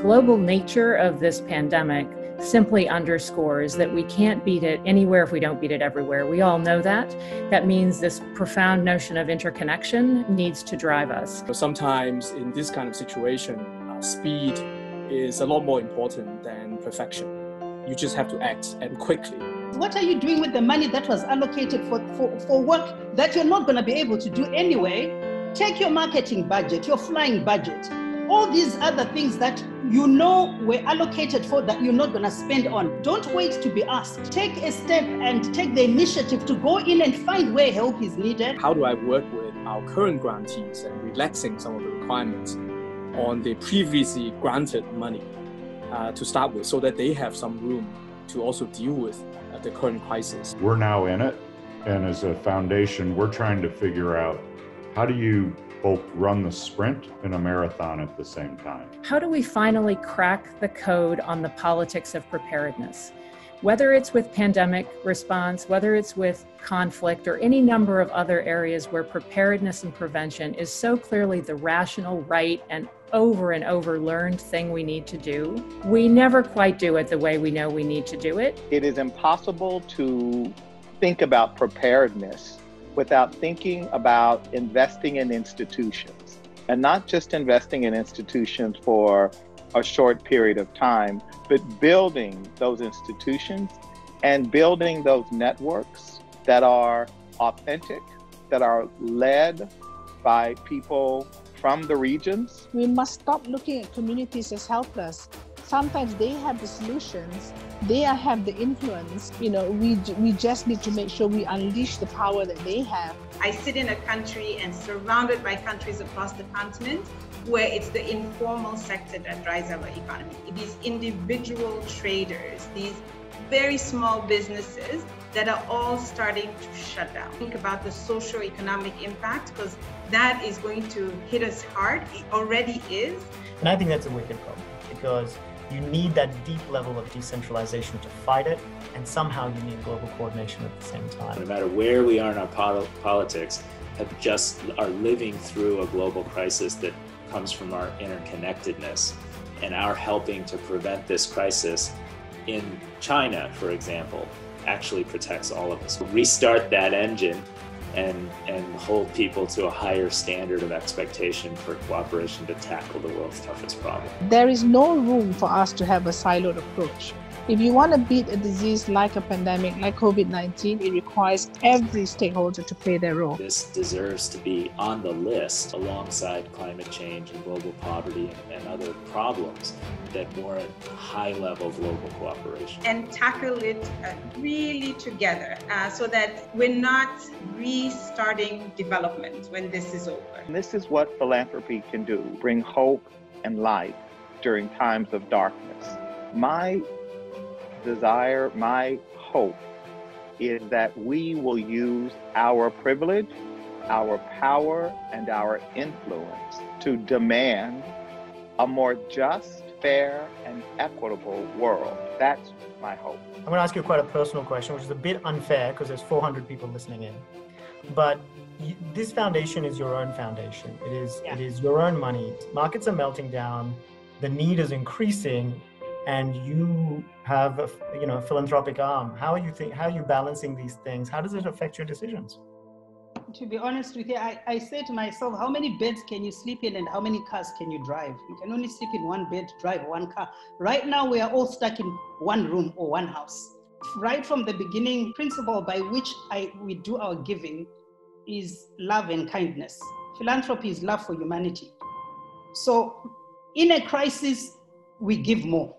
global nature of this pandemic simply underscores that we can't beat it anywhere if we don't beat it everywhere. We all know that. That means this profound notion of interconnection needs to drive us. Sometimes in this kind of situation, uh, speed is a lot more important than perfection. You just have to act and quickly. What are you doing with the money that was allocated for, for, for work that you're not going to be able to do anyway? Take your marketing budget, your flying budget, all these other things that you know were allocated for that you're not going to spend on. Don't wait to be asked. Take a step and take the initiative to go in and find where help is needed. How do I work with our current grantees and relaxing some of the requirements on the previously granted money uh, to start with so that they have some room to also deal with uh, the current crisis? We're now in it. And as a foundation, we're trying to figure out how do you both run the sprint and a marathon at the same time. How do we finally crack the code on the politics of preparedness? Whether it's with pandemic response, whether it's with conflict, or any number of other areas where preparedness and prevention is so clearly the rational, right, and over and over learned thing we need to do, we never quite do it the way we know we need to do it. It is impossible to think about preparedness without thinking about investing in institutions and not just investing in institutions for a short period of time, but building those institutions and building those networks that are authentic, that are led by people from the regions. We must stop looking at communities as helpless sometimes they have the solutions they have the influence you know we we just need to make sure we unleash the power that they have i sit in a country and surrounded by countries across the continent where it's the informal sector that drives our economy these individual traders these very small businesses that are all starting to shut down. Think about the socio-economic impact because that is going to hit us hard. It already is. And I think that's a wicked problem because you need that deep level of decentralization to fight it, and somehow you need global coordination at the same time. No matter where we are in our politics, have just are living through a global crisis that comes from our interconnectedness and our helping to prevent this crisis in China, for example, actually protects all of us. Restart that engine and, and hold people to a higher standard of expectation for cooperation to tackle the world's toughest problem. There is no room for us to have a siloed approach. If you want to beat a disease like a pandemic, like COVID 19, it requires every stakeholder to play their role. This deserves to be on the list alongside climate change and global poverty and, and other problems that warrant high level global cooperation. And tackle it uh, really together uh, so that we're not restarting development when this is over. And this is what philanthropy can do bring hope and light during times of darkness. My desire, my hope is that we will use our privilege, our power, and our influence to demand a more just, fair, and equitable world. That's my hope. I'm going to ask you quite a personal question, which is a bit unfair because there's 400 people listening in. But this foundation is your own foundation. It is yeah. it is your own money. Markets are melting down. The need is increasing and you have a you know a philanthropic arm. How are you think how are you balancing these things? How does it affect your decisions? To be honest with you I, I say to myself how many beds can you sleep in and how many cars can you drive? You can only sleep in one bed drive one car. Right now we are all stuck in one room or one house. Right from the beginning principle by which I, we do our giving is love and kindness. Philanthropy is love for humanity. So in a crisis we give more